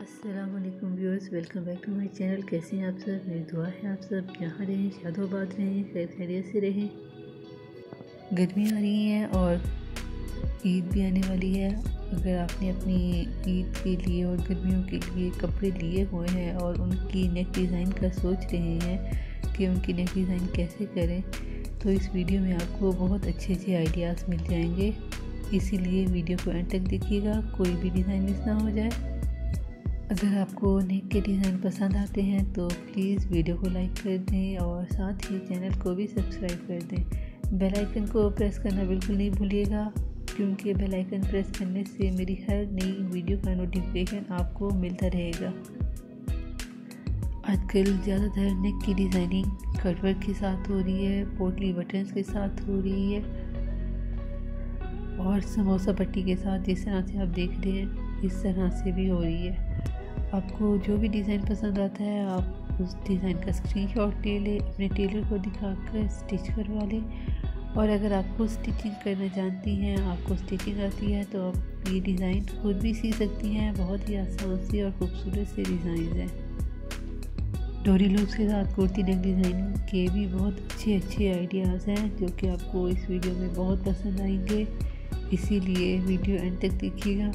अस्सलाम वालेकुम viewers, welcome back to my channel. कैसे हैं आप सब? मेरी दुआ है आप सब यहाँ रहें, शादोबाद रहें, खैर खैरियत से रहें। गर्मी आ रही है और ईद भी आने वाली है। अगर आपने अपनी ईद के लिए और गर्मियों के लिए कपड़े लिए हुए हैं और उनकी नेक डिज़ाइन का सोच रहे हैं कि उनकी नेक डिज़ाइन कैसे करें तो इस वीडियो में आपको बहुत अच्छे अच्छे आइडियाज़ मिल जाएँगे। इसीलिए वीडियो को एंड तक देखिएगा, कोई भी डिज़ाइन मिस ना हो जाए। अगर आपको नेक के डिज़ाइन पसंद आते हैं तो प्लीज़ वीडियो को लाइक कर दें और साथ ही चैनल को भी सब्सक्राइब कर दें। बेल आइकन को प्रेस करना बिल्कुल नहीं भूलिएगा, क्योंकि बेल आइकन प्रेस करने से मेरी हर नई वीडियो का नोटिफिकेशन आपको मिलता रहेगा। आजकल ज़्यादातर नेक की डिज़ाइनिंग कटवर्क के साथ हो रही है, पोटली बटन्स के साथ हो रही है, और समोसा पट्टी के साथ, जिस तरह से आप देख रहे हैं, इस तरह से भी हो रही है। आपको जो भी डिज़ाइन पसंद आता है, आप उस डिज़ाइन का स्क्रीनशॉट ले लें, अपने टेलर को दिखाकर स्टिच करवा लें। और अगर आप खुद स्टिचिंग करना जानती हैं, आपको स्टिचिंग आती है तो आप ये डिज़ाइन खुद भी सी सकती हैं। बहुत ही आसान सी और खूबसूरत से डिज़ाइन है। डोरी लूज के साथ कुर्ती नेक डिज़ाइन के भी बहुत अच्छे अच्छे आइडियाज़ हैं, जो कि आपको इस वीडियो में बहुत पसंद आएँगे। इसीलिए वीडियो एंड तक देखिएगा।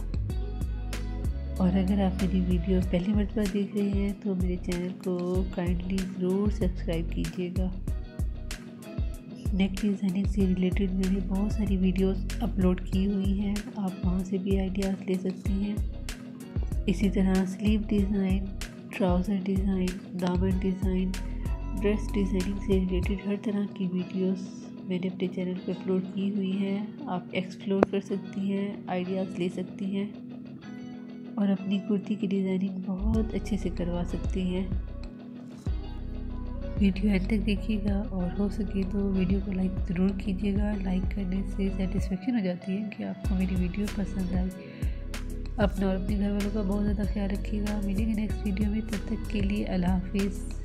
और अगर आप मेरी वीडियो पहली मरतबा देख रहे हैं तो मेरे चैनल को काइंडली ज़रूर सब्सक्राइब कीजिएगा। नेक डिज़ाइनिंग से रिलेटेड मैंने बहुत सारी वीडियोस अपलोड की हुई हैं। आप वहाँ से भी आइडियाज़ ले सकती हैं। इसी तरह स्लीव डिज़ाइन ट्राउज़र डिज़ाइन दामन डिज़ाइन ड्रेस डिज़ाइनिंग से रिलेटेड हर तरह की वीडियोस मैंने अपने चैनल पर अपलोड की हुई हैं। आप एक्सप्लोर कर सकती हैं आइडियाज़ ले सकती हैं। और अपनी कुर्ती की डिज़ाइनिंग बहुत अच्छे से करवा सकती हैं। वीडियो एंड तक देखिएगा और हो सके तो वीडियो को लाइक ज़रूर कीजिएगा। लाइक करने से सेटिस्फेक्शन हो जाती है कि आपको मेरी वीडियो पसंद आई। अपने और अपने घर वालों का बहुत ज़्यादा ख्याल रखिएगा। मिलेंगे नेक्स्ट वीडियो में, तब तक के लिए अल्लाह हाफिज़।